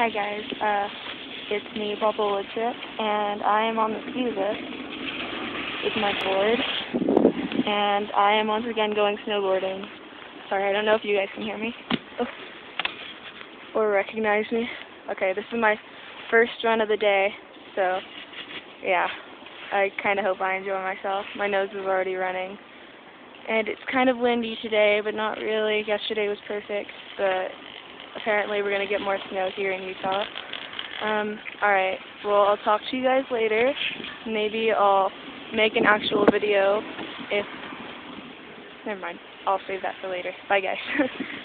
Hi guys, uh, it's me, Bubba Woodchip, and I am on the ski lift with my board, and I am once again going snowboarding. Sorry, I don't know if you guys can hear me. Oh. Or recognize me. Okay, this is my first run of the day, so, yeah. I kind of hope I enjoy myself. My nose is already running. And it's kind of windy today, but not really. Yesterday was perfect, but apparently we're going to get more snow here in Utah. Um, alright, well, I'll talk to you guys later. Maybe I'll make an actual video if... Never mind. I'll save that for later. Bye, guys.